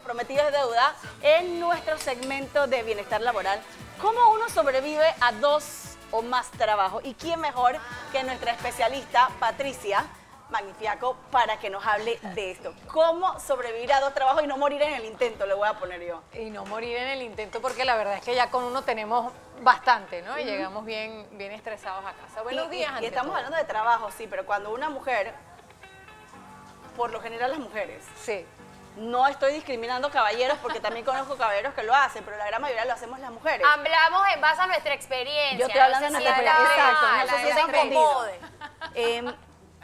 prometido es deuda en nuestro segmento de bienestar laboral. ¿Cómo uno sobrevive a dos o más trabajos? ¿Y quién mejor que nuestra especialista Patricia Magnifiaco para que nos hable de esto? ¿Cómo sobrevivir a dos trabajos y no morir en el intento? Le voy a poner yo. Y no morir en el intento porque la verdad es que ya con uno tenemos bastante, ¿no? Y llegamos bien, bien estresados a casa. Buenos Y- días, y, y estamos todo. hablando de trabajo, sí, pero cuando una mujer, por lo general las mujeres, Sí. No estoy discriminando caballeros porque también conozco caballeros que lo hacen, pero la gran mayoría lo hacemos las mujeres. Hablamos en base a nuestra experiencia. Yo estoy hablando de no sé nuestra si experiencia, exacto, la- no sé si la- se incomode. Em,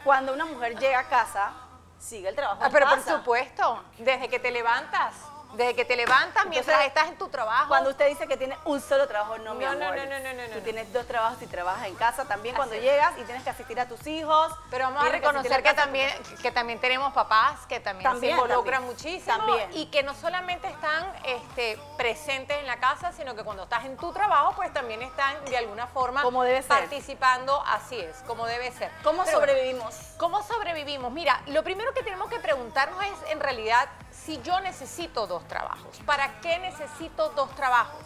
cuando una mujer llega a casa, sigue el trabajo Ah, en pero por casa. supuesto, desde que te levantas, desde que te levantas mientras Entonces, estás en tu trabajo. Cuando usted dice que tiene un solo trabajo, no, mi No, amor. no, no, no, no, no, Tú no. tienes dos trabajos y trabajas en casa también cuando es. llegas y tienes que asistir a tus hijos. Pero vamos a reconocer que también, que también tenemos papás que también, También, se involucran también. muchísimo También. y que no solamente están este, presentes en la casa, sino que cuando estás en tu trabajo, pues también están de alguna forma Como debe ser. participando, así es, como debe ser. ¿Cómo Pero sobrevivimos? ¿Cómo sobrevivimos? Mira, lo primero que tenemos que preguntarnos es en realidad si yo necesito dos trabajos. ¿Para qué necesito dos trabajos?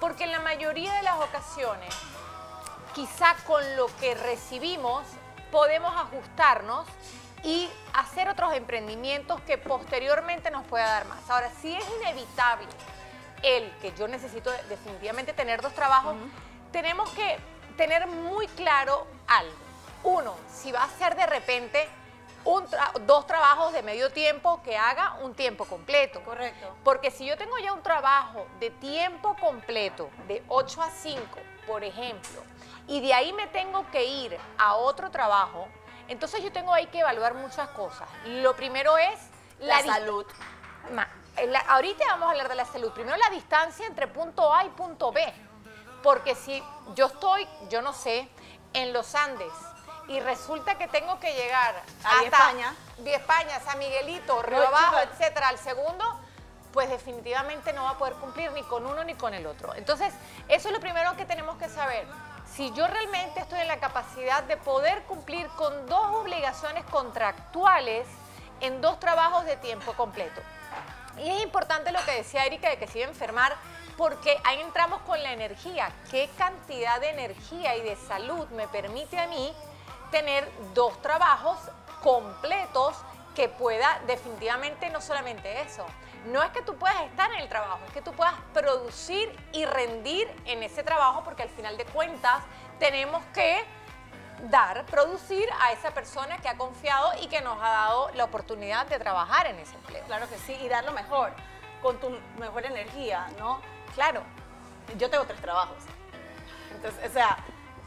Porque en la mayoría de las ocasiones, quizá con lo que recibimos, podemos ajustarnos y hacer otros emprendimientos que posteriormente nos pueda dar más. Ahora, si es inevitable el que yo necesito definitivamente tener dos trabajos, tenemos que tener muy claro algo. Uno, si va a ser de repente un tra- dos trabajos de medio tiempo que haga un tiempo completo. Correcto. Porque si yo tengo ya un trabajo de tiempo completo, de 8 a 5, por ejemplo, y de ahí me tengo que ir a otro trabajo, entonces yo tengo ahí que evaluar muchas cosas. Lo primero es La, salud. Ma- eh, la- ahorita vamos a hablar de la salud. Primero la distancia entre punto A y punto B. Porque si yo estoy, yo no sé, en los Andes y resulta que tengo que llegar A España. Vía España, San Miguelito, Río Abajo, etcétera, al segundo, pues definitivamente no va a poder cumplir ni con uno ni con el otro. Entonces, eso es lo primero que tenemos que saber. Si yo realmente estoy en la capacidad de poder cumplir con dos obligaciones contractuales en dos trabajos de tiempo completo. Y es importante lo que decía Erika de que se iba a enfermar porque ahí entramos con la energía. ¿Qué cantidad de energía y de salud me permite a mí tener dos trabajos completos que pueda definitivamente no solamente eso? No es que tú puedas estar en el trabajo, es que tú puedas producir y rendir en ese trabajo porque al final de cuentas tenemos que dar, producir a esa persona que ha confiado y que nos ha dado la oportunidad de trabajar en ese empleo. Claro que sí, y dar lo mejor, con tu mejor energía, ¿no? Claro. Yo tengo tres trabajos. Entonces, o sea,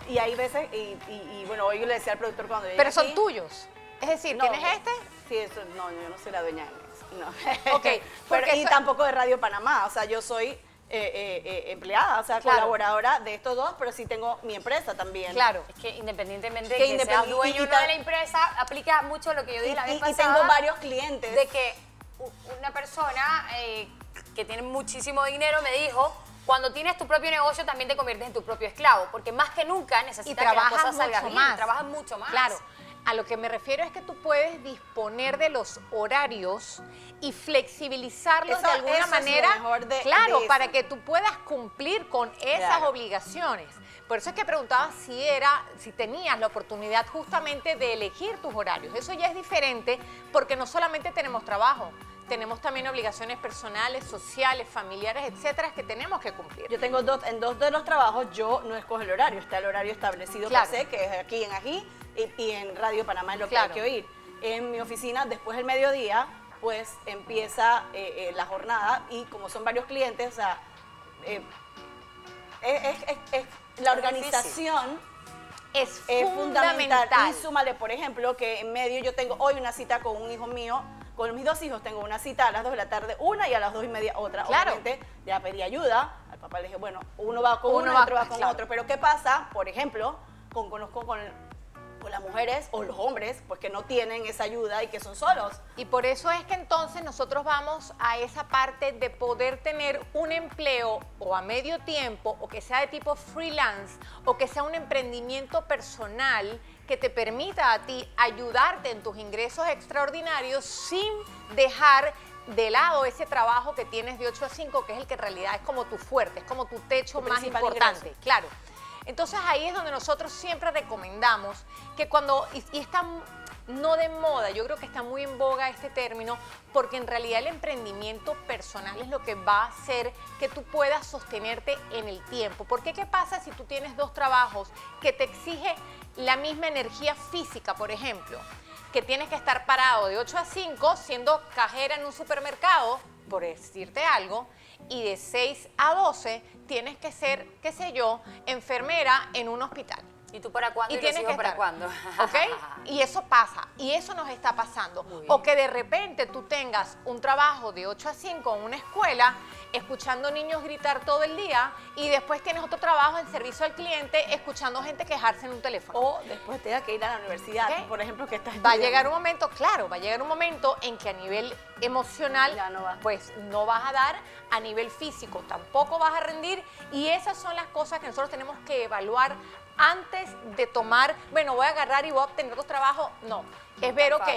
y hay veces, y, y- y, bueno, hoy yo le decía al productor cuando llegué Pero son aquí, tuyos. Es decir, No, ¿tienes este? Sí, eso, no, yo no soy la dueña de no. Ok, Pero- y eso- tampoco de Radio Panamá, o sea, yo soy eh, eh, eh, empleada, o sea, Claro. colaboradora de estos dos, pero sí tengo mi empresa también. Claro. Es que independientemente de Que que, seas independi- dueño y- y o no de la empresa, aplica mucho lo que yo Y, dije la vez y- y pasada. tengo varios clientes. de que u- una persona eh, que tiene muchísimo dinero me dijo, cuando tienes tu propio negocio también te conviertes en tu propio esclavo, porque más que nunca necesitas que las cosas salgan mucho bien, más. trabajas mucho más. Claro. A lo que me refiero es que tú puedes disponer de los horarios y flexibilizarlos Eso- de alguna eso es lo manera. mejor de- claro, de para que tú puedas cumplir con esas Claro. obligaciones. Por eso es que preguntaba si era, si tenías la oportunidad justamente de elegir tus horarios. Eso ya es diferente porque no solamente tenemos trabajo, tenemos también obligaciones personales, sociales, familiares, etcétera, que tenemos que cumplir. Yo tengo dos, en dos de los trabajos yo no escojo el horario, está el horario establecido Claro. que sé, que es aquí en Ají y, y en Radio Panamá es lo Claro. que hay que oír. En mi oficina, después del mediodía, pues empieza eh, eh, la jornada y como son varios clientes, o sea, eh, es, es- es- es- la organización Es, es fundamental. fundamental. Y súmale, por ejemplo, que en medio yo tengo hoy una cita con un hijo mío, con mis dos hijos tengo una cita a las 2 de la tarde, una y a las 2 y media otra. Claro. Obviamente ya pedí ayuda, al papá le dije, bueno, uno va con Uno uno, y va- otro va con claro. otro. Pero ¿qué pasa, por ejemplo, con, conozco con, con las mujeres o los hombres, pues que no tienen esa ayuda y que son solos? Y por eso es que entonces nosotros vamos a esa parte de poder tener un empleo o a medio tiempo o que sea de tipo freelance o que sea un emprendimiento personal que te permita a ti ayudarte en tus ingresos extraordinarios sin dejar de lado ese trabajo que tienes de 8 a 5, que es el que en realidad es como tu fuerte, es como tu techo Tu más importante. ingreso. Claro. Entonces ahí es donde nosotros siempre recomendamos que cuando, y, está no de moda, yo creo que está muy en boga este término, porque en realidad el emprendimiento personal es lo que va a hacer que tú puedas sostenerte en el tiempo. Porque qué pasa si tú tienes dos trabajos que te exige la misma energía física, por ejemplo? que tienes que estar parado de 8 a 5 siendo cajera en un supermercado, por decirte algo, y de 6 a 12 tienes que ser, qué sé yo, enfermera en un hospital. ¿Y tú para cuándo? Y tienes hijos que para cuándo? ¿Ok? Y eso pasa, y eso nos está pasando. O que de repente tú tengas un trabajo de 8 a 5 en una escuela, escuchando niños gritar todo el día, y después tienes otro trabajo en servicio al cliente, escuchando gente quejarse en un teléfono. O después tengas que ir a la universidad, ¿Ok? por ejemplo, que estás Va a llegar un momento, claro, va a llegar un momento en que a nivel emocional, Ya no va. pues no vas a dar, a nivel físico tampoco vas a rendir y esas son las cosas que nosotros tenemos que evaluar antes de tomar, bueno, voy a agarrar y voy a obtener dos trabajos. No, es ver, ok,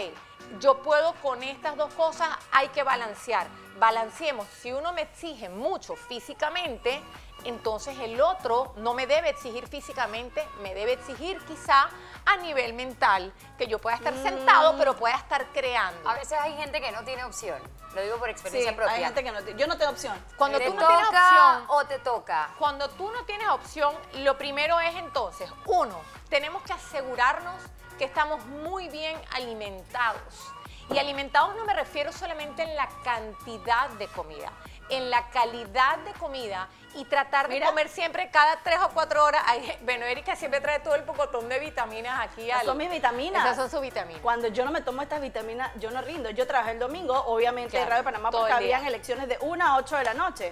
yo puedo con estas dos cosas, hay que balancear. Balanceemos, si uno me exige mucho físicamente, entonces el otro no me debe exigir físicamente, me debe exigir quizá a nivel mental, que yo pueda estar sentado, pero pueda estar creando. A veces hay gente que no tiene opción. Lo digo por Sí, experiencia propia. hay gente que no. Yo no tengo opción. Cuando ¿Te tú no tienes opción, o te toca? Cuando tú no tienes opción, lo primero es entonces, uno, tenemos que asegurarnos que estamos muy bien alimentados. Y alimentados no me refiero solamente en la cantidad de comida, en la calidad de comida y tratar de Mira. comer siempre cada tres o cuatro horas. Bueno, Erika siempre trae todo el pocotón de vitaminas aquí. Esas son mis vitaminas. Esas son sus vitaminas. Cuando yo no me tomo estas vitaminas, yo no rindo. Yo trabajé el domingo, obviamente, en Claro, Radio Panamá, porque habían elecciones de 1 a 8 de la noche.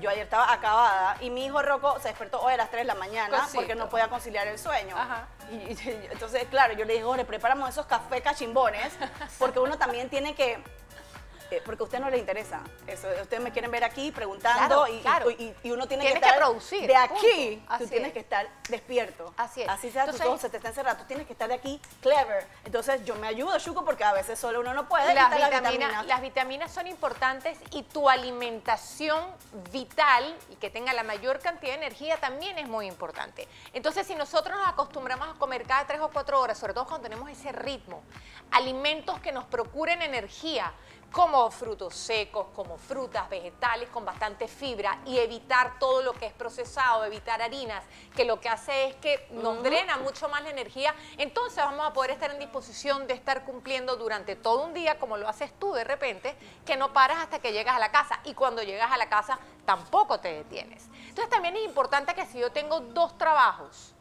Yo ayer estaba acabada y mi hijo Rocco se despertó hoy a las 3 de la mañana Cosito. porque no podía conciliar el sueño. Ajá. Y, y- entonces, claro, yo le dije, Jorge, preparamos esos café cachimbones porque uno también tiene que... eh, porque a usted no le interesa eso. Ustedes me quieren ver aquí preguntando Claro, y, claro. y- y uno tiene Tienes que que estar producir, de aquí. tú tienes es. que estar despierto. Así es. Así sea Entonces- tus ojos se te están cerrados. Tú tienes que estar de aquí clever. Entonces yo me ayudo, Chuco, porque a veces solo uno no puede. las, vitaminas, las vitaminas son importantes y tu alimentación vital y que tenga la mayor cantidad de energía también es muy importante. Entonces, si nosotros nos acostumbramos a comer cada tres o cuatro horas, sobre todo cuando tenemos ese ritmo, alimentos que nos procuren energía, como frutos secos, como frutas, vegetales con bastante fibra y evitar todo lo que es procesado, evitar harinas, que lo que hace es que nos drena mucho más la energía, entonces vamos a poder estar en disposición de estar cumpliendo durante todo un día, como lo haces tú de repente, que no paras hasta que llegas a la casa y cuando llegas a la casa tampoco te detienes. Entonces también es importante que si yo tengo dos trabajos,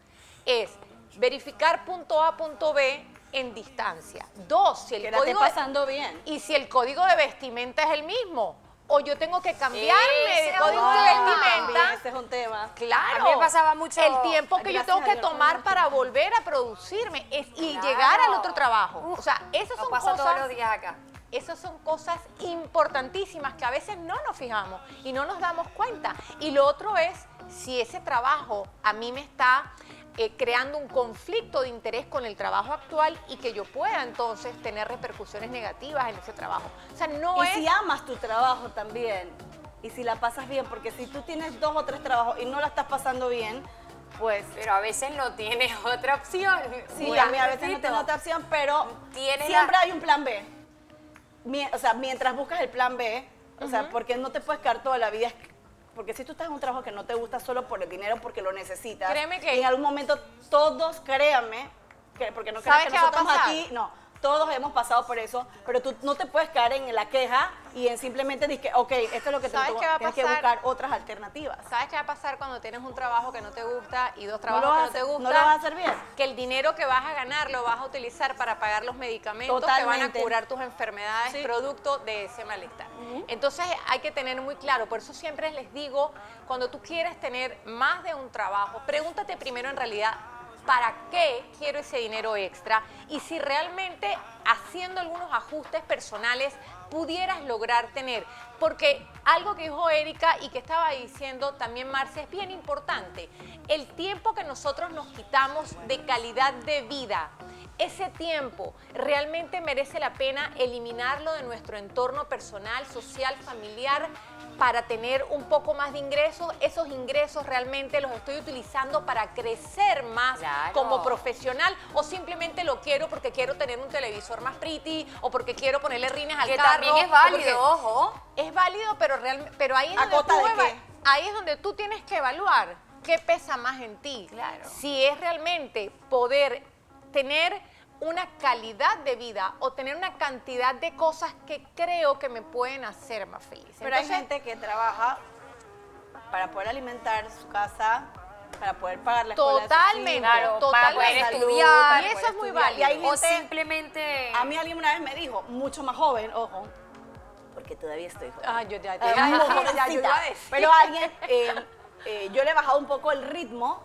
es verificar punto A, punto B en distancia. Dos, si el Que la esté código de- pasando bien. y si el código de vestimenta es el mismo. O yo tengo que cambiarme Ese de es código un de tema. vestimenta. Ese es un tema. Claro. A mí me pasaba mucho- El tiempo que yo Gracias tengo a que Dios, tomar no. para volver a producirme es, y Claro. llegar al otro trabajo. O sea, esas Nos son pasa cosas. todos los días acá. Esas son cosas importantísimas que a veces no nos fijamos y no nos damos cuenta. Y lo otro es si ese trabajo a mí me está eh, creando un conflicto de interés con el trabajo actual y que yo pueda entonces tener repercusiones negativas en ese trabajo. O sea, no Y es... si amas tu trabajo también, y si la pasas bien, porque si tú tienes dos o tres trabajos y no la estás pasando bien, pues Pero a veces no tienes otra opción. sí, a mí a veces no tengo otra opción, pero Tienes siempre la- hay un plan B. O sea, mientras buscas el plan B, o sea, porque no te puedes quedar toda la vida... Porque si tú estás en un trabajo que no te gusta solo por el dinero, porque lo necesitas, Créeme que- en algún momento todos, créanme, que, porque no ¿Sabes crean que nosotros aquí, no, todos hemos pasado por eso, pero tú no te puedes quedar en la queja y en simplemente decir, ok, esto es lo que te ¿Sabes qué va a tienes que buscar otras alternativas. ¿Sabes qué va a pasar cuando tienes un trabajo que no te gusta y dos No trabajos vas que no te gustan? no lo vas a hacer bien. que el dinero que vas a ganar lo vas a utilizar para pagar los medicamentos que van a curar tus enfermedades Sí. producto de ese malestar. Entonces hay que tener muy claro, por eso siempre les digo, cuando tú quieres tener más de un trabajo, pregúntate primero en realidad, ¿para qué quiero ese dinero extra? Y si realmente haciendo algunos ajustes personales pudieras lograr tener. Porque algo que dijo Erika y que estaba diciendo también Marcia es bien importante. El tiempo que nosotros nos quitamos de calidad de vida ese tiempo realmente merece la pena eliminarlo de nuestro entorno personal, social, familiar para tener un poco más de ingresos. Esos ingresos realmente los estoy utilizando para crecer más Claro. como profesional o simplemente lo quiero porque quiero tener un televisor más pretty o porque quiero ponerle rines al Que carro. también es válido, ojo. es válido, pero real- pero ahí es ¿A donde tú ahí es donde tú tienes que evaluar qué pesa más en ti. Claro. Si es realmente poder tener una calidad de vida o tener una cantidad de cosas que creo que me pueden hacer más feliz. Pero hay gente que trabaja para poder alimentar su casa, para poder pagar la escuela de sus Totalmente, hijos, Claro, totalmente. para poder salud, estudiar. para Y eso es muy estudiar. Y hay válido. O gente- simplemente... A mí alguien una vez me dijo, mucho más joven, ojo, porque todavía estoy joven. Ah, yo ya, Ah, ya, muy ya, ya, jovencita. yo iba a decir. Pero alguien, eh, eh, yo le he bajado un poco el ritmo,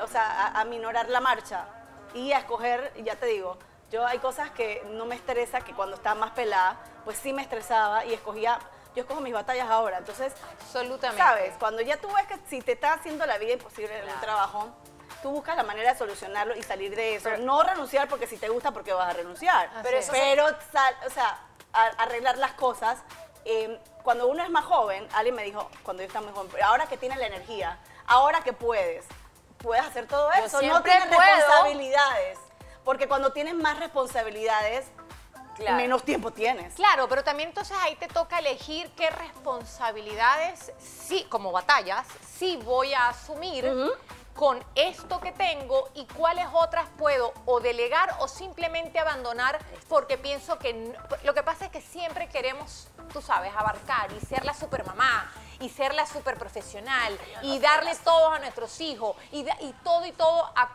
o sea, a, a minorar la marcha y a escoger, ya te digo, yo hay cosas que no me estresa, que cuando estaba más pelada, pues sí me estresaba y escogía, yo escojo mis batallas ahora, entonces, Absolutamente. sabes, cuando ya tú ves que si te está haciendo la vida imposible en un trabajo, tú buscas la manera de solucionarlo y salir de eso, no renunciar porque si te gusta porque vas a renunciar, pero, es. pero sal- o sea, arreglar las cosas. eh, cuando uno es más joven, alguien me dijo, cuando yo estaba muy joven, "Pero ahora que tienes la energía, ahora que puedes, puedes hacer todo Yo eso, no tienes puedo. responsabilidades. Porque cuando tienes más responsabilidades, Claro. menos tiempo tienes. Claro, pero también entonces ahí te toca elegir qué responsabilidades, sí, como batallas, sí voy a asumir con esto que tengo y cuáles otras puedo o delegar o simplemente abandonar porque pienso que no- lo que pasa es que siempre queremos, tú sabes, abarcar y ser la supermamá y ser la super profesional y darle todo a nuestros hijos y, da- y todo y todo a-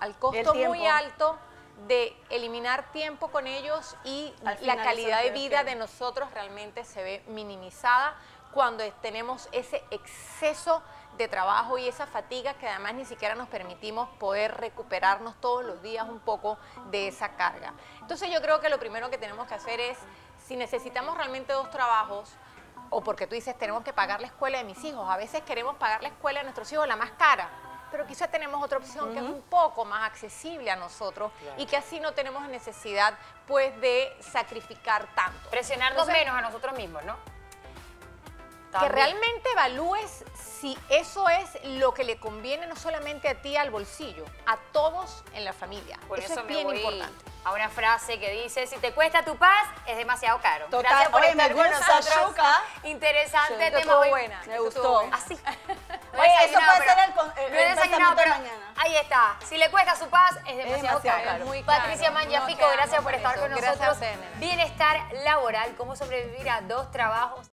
al costo muy alto de eliminar tiempo con ellos y la calidad de vida de nosotros realmente se ve minimizada cuando tenemos ese exceso de trabajo y esa fatiga que además ni siquiera nos permitimos poder recuperarnos todos los días un poco de esa carga. Entonces yo creo que lo primero que tenemos que hacer es, si necesitamos realmente dos trabajos, o porque tú dices tenemos que pagar la escuela de mis hijos, a veces queremos pagar la escuela de nuestros hijos la más cara, pero quizá tenemos otra opción que es un poco más accesible a nosotros y que así no tenemos necesidad pues de sacrificar tanto. Presionarnos Entonces, menos a nosotros mismos, ¿no? Que realmente evalúes si eso es lo que le conviene no solamente a ti al bolsillo, a todos en la familia. Por eso, eso, es me bien voy importante. a una frase que dice, si te cuesta tu paz, es demasiado caro. Total. Gracias por Oye, me estar con nosotros. Chuca. Interesante Sí, tema. hoy. buena, Me gustó. Así. Oye, eso puede ser el el- el de mañana. ahí está. Si le cuesta su paz, es demasiado, demasiado caro. caro. Muy Patricia caro. Mangiafico, No gracias por estar con Gracias a nosotros. ustedes, nena. Bienestar laboral, cómo sobrevivir a dos trabajos.